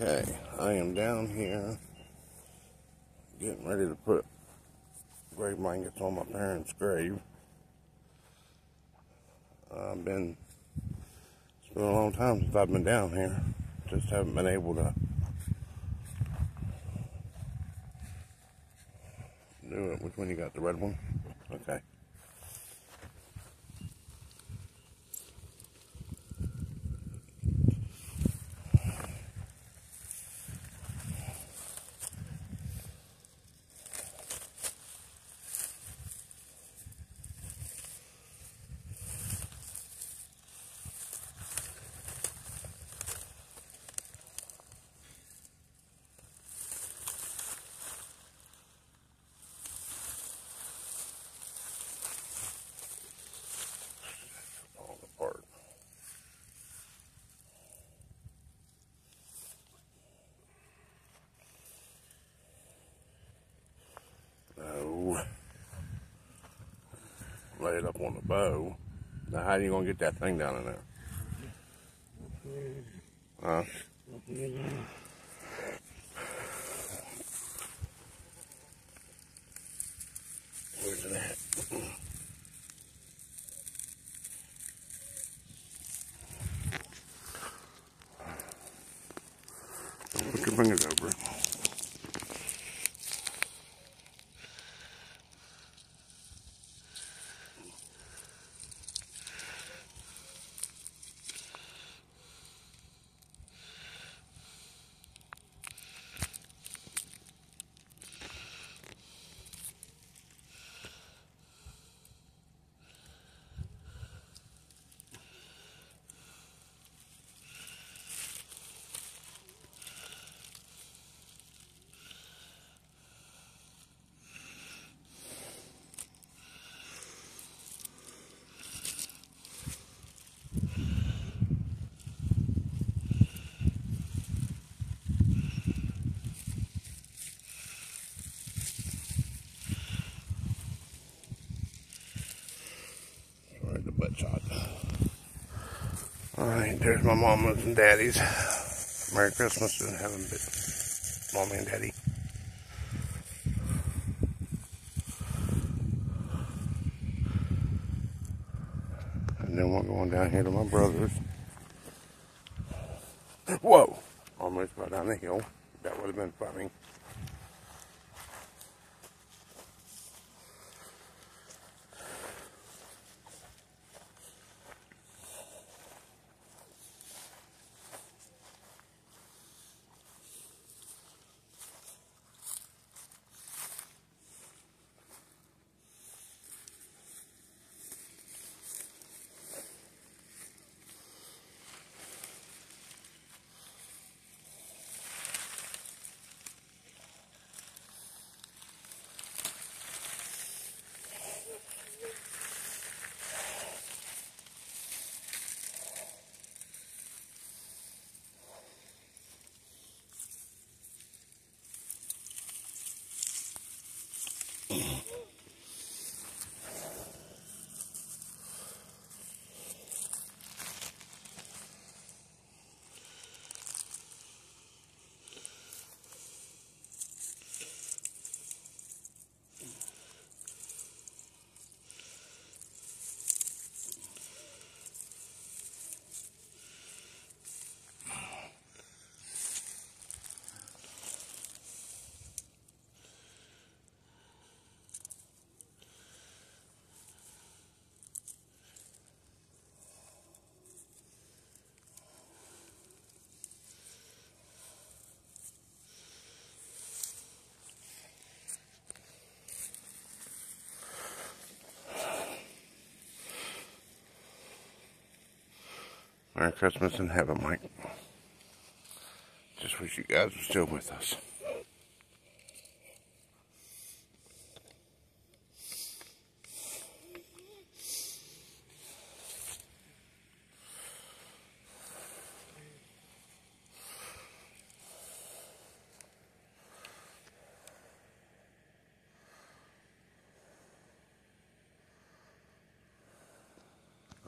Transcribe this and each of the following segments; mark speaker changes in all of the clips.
Speaker 1: Okay, I am down here getting ready to put grave blankets on my parents' grave. I've been, it's been a long time since I've been down here. Just haven't been able to do it. Which one you got? The red one? Okay. Up on the bow. Now, how are you gonna get that thing down in there? Huh? Where's it at? Put your fingers over it. Right, the butt shot. All right, there's my mama's and daddy's. Merry Christmas and have a bit, mommy and daddy. And then we're going down here to my brother's. Whoa! Almost right down the hill. That would have been funny. Merry Christmas in heaven, Mike. Just wish you guys were still with us.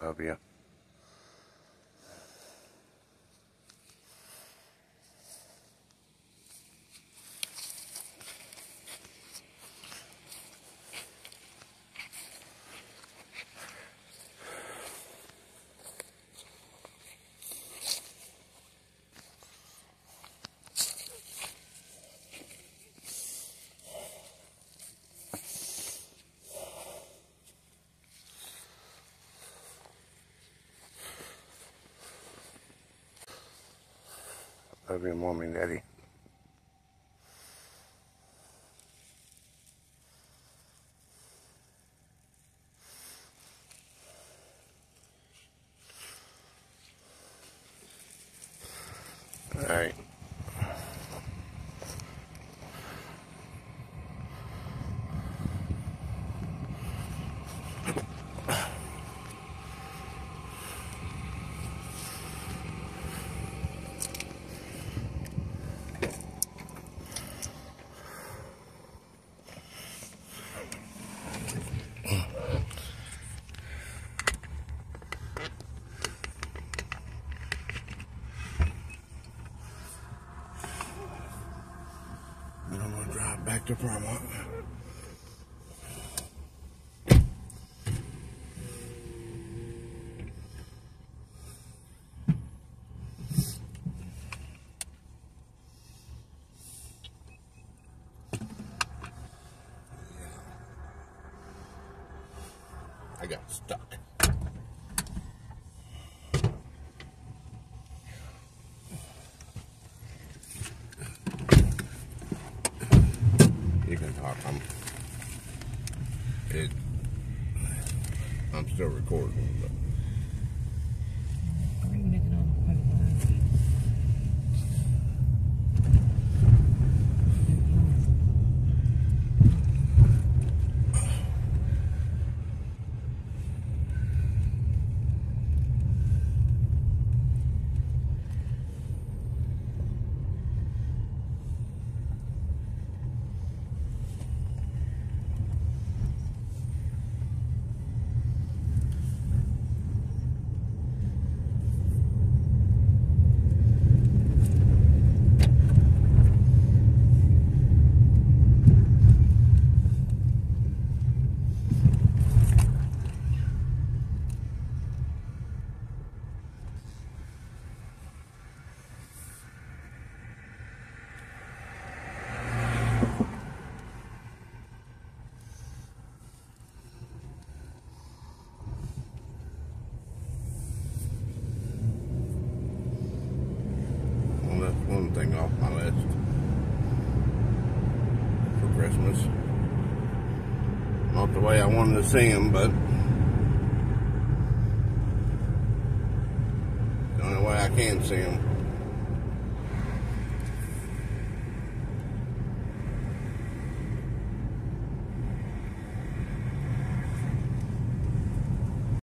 Speaker 1: Love you. Love you, mommy back to Vermont. I got stuck. I'm. It. I'm still recording. But Christmas. Not the way I wanted to see him, but the only way I can see him.